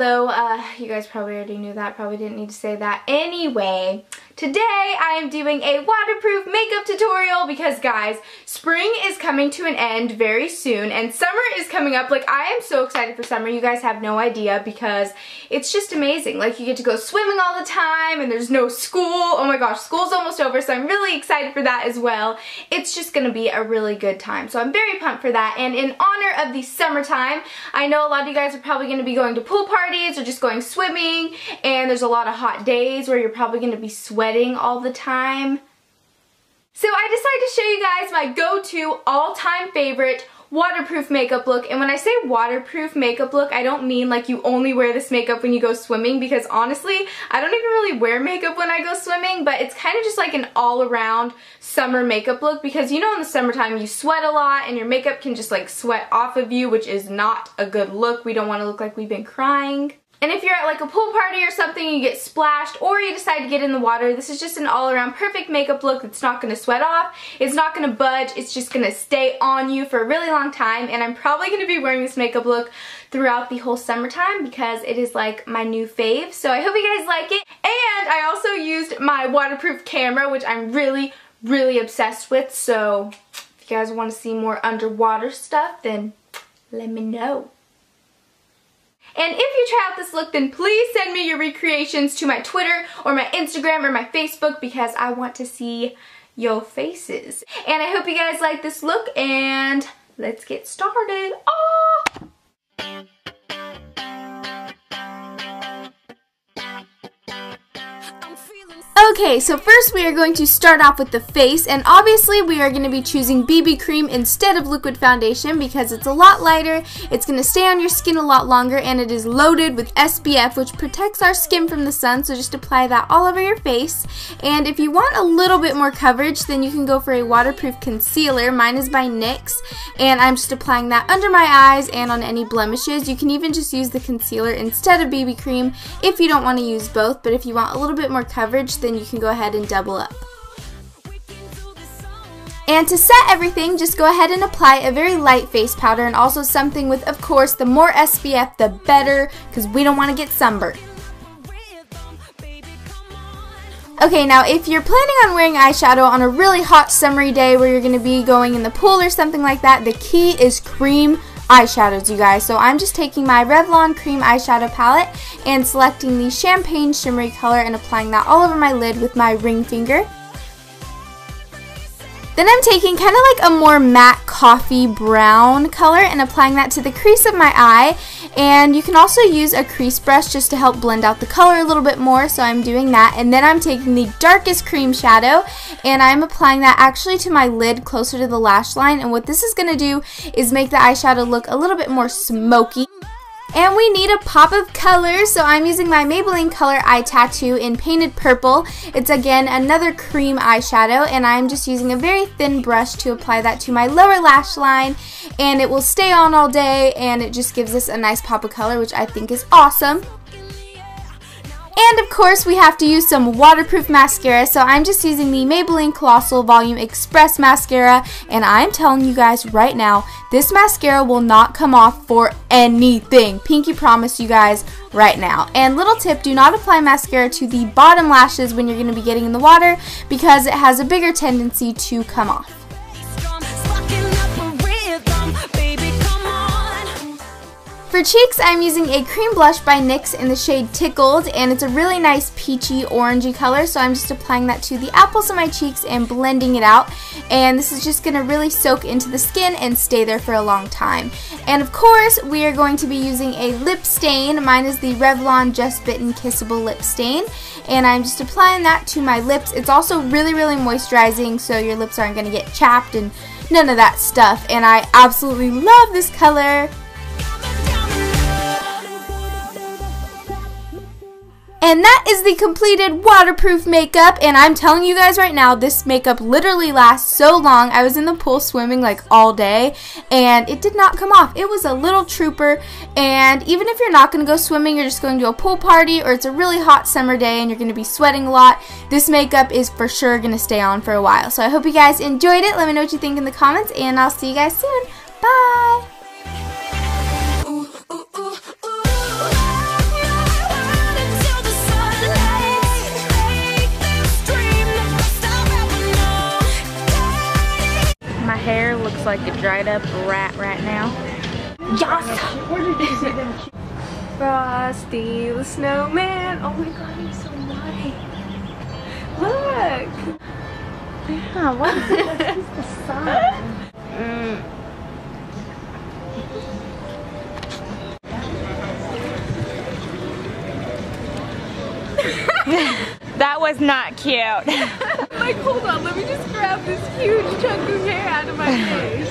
Although, uh, you guys probably already knew that, probably didn't need to say that. Anyway, today I am doing a waterproof makeup tutorial because, guys, spring is coming to an end very soon and summer is coming up. Like, I am so excited for summer. You guys have no idea because it's just amazing. Like, you get to go swimming all the time and there's no school. Oh my gosh, school's almost over, so I'm really excited for that as well. It's just gonna be a really good time. So I'm very pumped for that. And in honor of the summertime, I know a lot of you guys are probably gonna be going to pool parties or just going swimming and there's a lot of hot days where you're probably gonna be sweating all the time. So I decided to show you guys my go-to all-time favorite waterproof makeup look. And when I say waterproof makeup look, I don't mean like you only wear this makeup when you go swimming because honestly, I don't even really wear makeup when I go swimming, but it's kind of just like an all-around summer makeup look because you know in the summertime you sweat a lot and your makeup can just like sweat off of you, which is not a good look. We don't want to look like we've been crying. And if you're at like a pool party or something, you get splashed or you decide to get in the water, this is just an all around perfect makeup look that's not going to sweat off. It's not going to budge. It's just going to stay on you for a really long time. And I'm probably going to be wearing this makeup look throughout the whole summertime because it is like my new fave. So I hope you guys like it. And I also used my waterproof camera, which I'm really, really obsessed with. So if you guys want to see more underwater stuff, then let me know. And if you try out this look, then please send me your recreations to my Twitter or my Instagram or my Facebook because I want to see your faces. And I hope you guys like this look and let's get started. Oh! Okay, so first we are going to start off with the face, and obviously we are going to be choosing BB cream instead of liquid foundation because it's a lot lighter, it's going to stay on your skin a lot longer, and it is loaded with SPF, which protects our skin from the sun, so just apply that all over your face. And if you want a little bit more coverage, then you can go for a waterproof concealer. Mine is by NYX, and I'm just applying that under my eyes and on any blemishes. You can even just use the concealer instead of BB cream if you don't want to use both, but if you want a little bit more coverage, then you can go ahead and double up. And to set everything, just go ahead and apply a very light face powder and also something with, of course, the more SPF, the better, because we don't want to get sunburned. Okay, now if you're planning on wearing eyeshadow on a really hot summery day where you're going to be going in the pool or something like that, the key is cream eyeshadows, you guys. So I'm just taking my Revlon cream eyeshadow palette and selecting the champagne shimmery color and applying that all over my lid with my ring finger. Then I'm taking kind of like a more matte coffee brown color and applying that to the crease of my eye. And you can also use a crease brush just to help blend out the color a little bit more. So I'm doing that. And then I'm taking the darkest cream shadow and I'm applying that actually to my lid closer to the lash line. And what this is going to do is make the eyeshadow look a little bit more smoky. And we need a pop of color, so I'm using my Maybelline Color Eye Tattoo in Painted Purple. It's again another cream eyeshadow, and I'm just using a very thin brush to apply that to my lower lash line, and it will stay on all day, and it just gives us a nice pop of color, which I think is awesome. And of course, we have to use some waterproof mascara, so I'm just using the Maybelline Colossal Volume Express Mascara, and I'm telling you guys right now, this mascara will not come off for anything. Pinky promise you guys right now. And little tip, do not apply mascara to the bottom lashes when you're going to be getting in the water because it has a bigger tendency to come off. For cheeks, I'm using a cream blush by NYX in the shade Tickled, and it's a really nice peachy orangey color, so I'm just applying that to the apples of my cheeks and blending it out. And this is just going to really soak into the skin and stay there for a long time. And of course, we are going to be using a lip stain. Mine is the Revlon Just Bitten Kissable Lip Stain, and I'm just applying that to my lips. It's also really, really moisturizing, so your lips aren't going to get chapped and none of that stuff. And I absolutely love this color. And that is the completed waterproof makeup. And I'm telling you guys right now, this makeup literally lasts so long. I was in the pool swimming like all day and it did not come off. It was a little trooper. And even if you're not going to go swimming, you're just going to a pool party or it's a really hot summer day and you're going to be sweating a lot, this makeup is for sure going to stay on for a while. So I hope you guys enjoyed it. Let me know what you think in the comments and I'll see you guys soon. Bye! Looks like a dried up rat right now. Yes! Frosty the snowman. Oh my god, he's so white. Look! Yeah, what is it? What is the sun? that was not cute. like, hold on, let me just grab this huge chunk of hair out of my face.